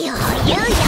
余裕よ。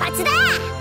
発だ